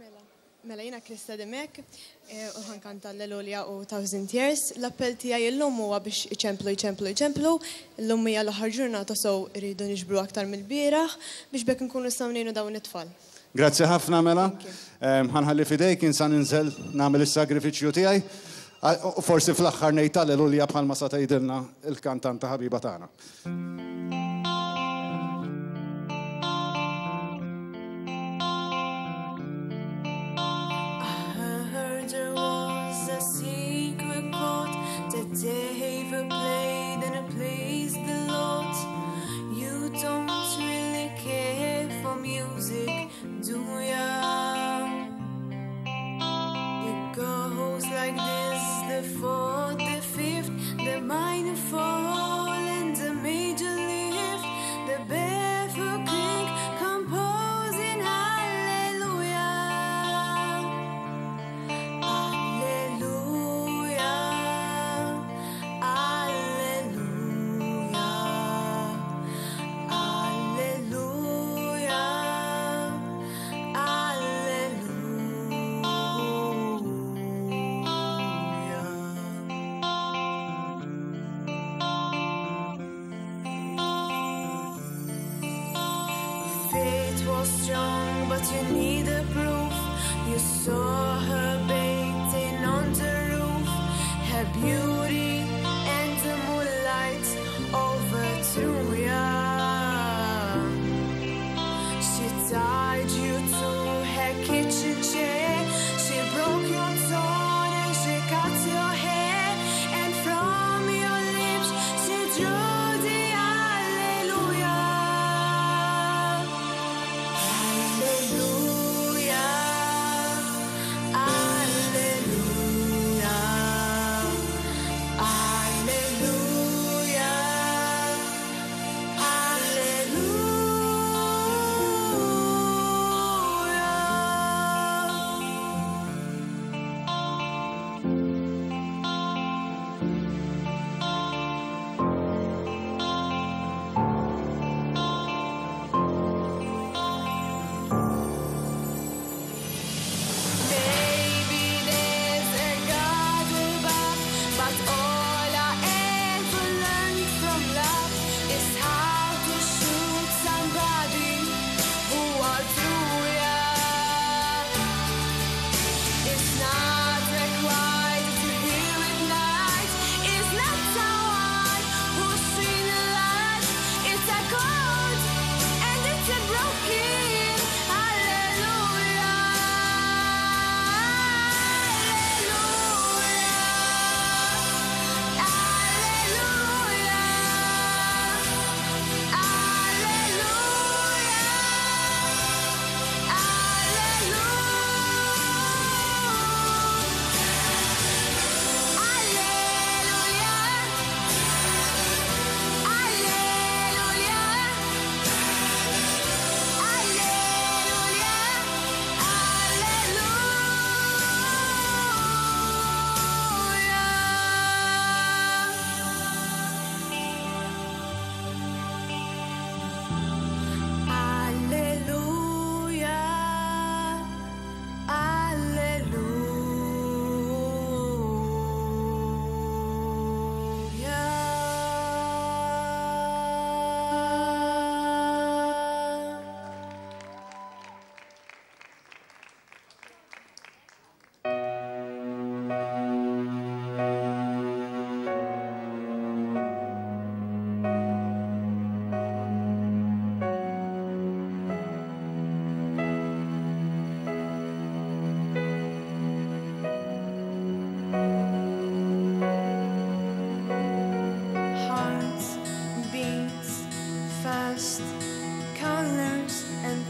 Mela. Mela jina Krista Demek, eh, uħan kanta l lulja u Thousand Years. L-appell tijaj l-lum huwa biex iċemplu, iċemplu, iċemplu. L-lum hija l-ħar ġurnata sow rridu nġbru aktar mill biex bekk nkunu samninu dawn it-tfal. Grazzi ħafna mela. Ħanħalli kien san inżel nagħmel is-sagrifiċċju tiegħi. Forsi fl-aħħar ngħid tal-Lolja bħalma sa tgħidilna il-kantanta ħabiba tagħna. you need the proof you saw her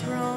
strong.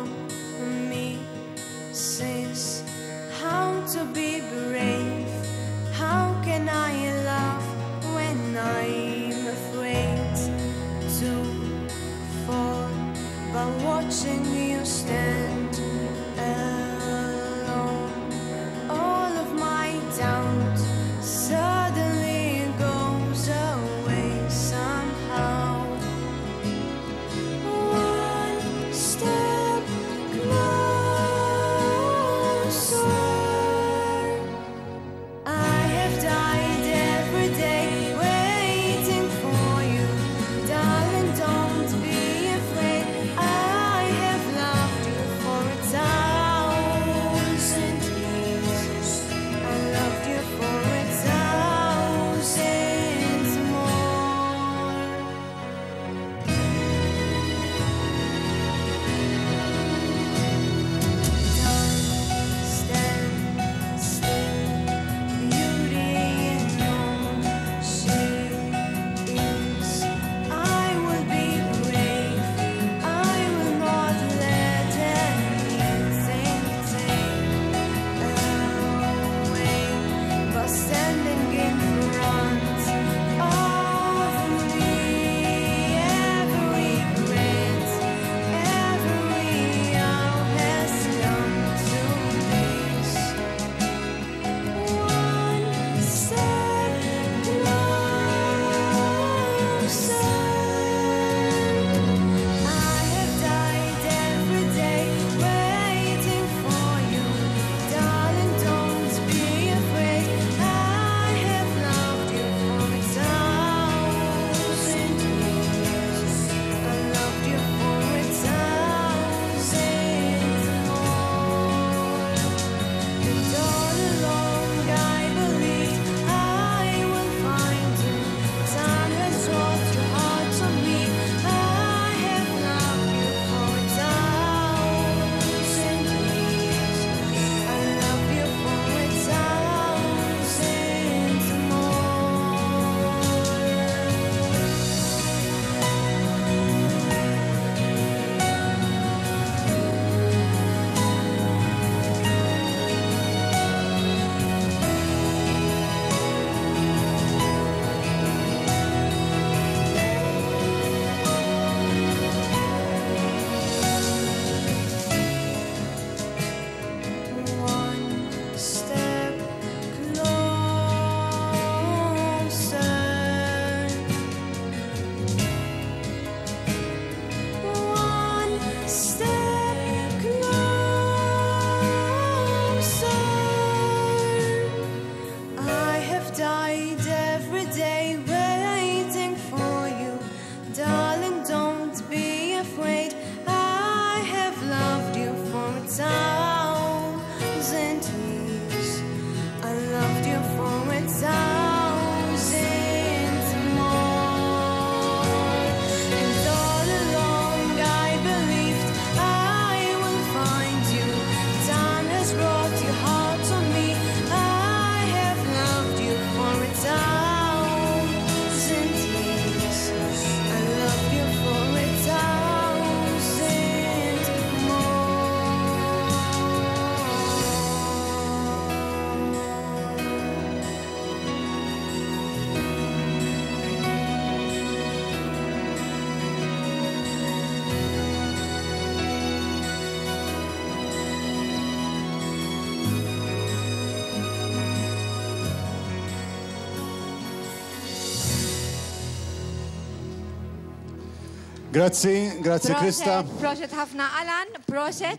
Grazie, grazie Krista. Proset ħafna Alan, proset.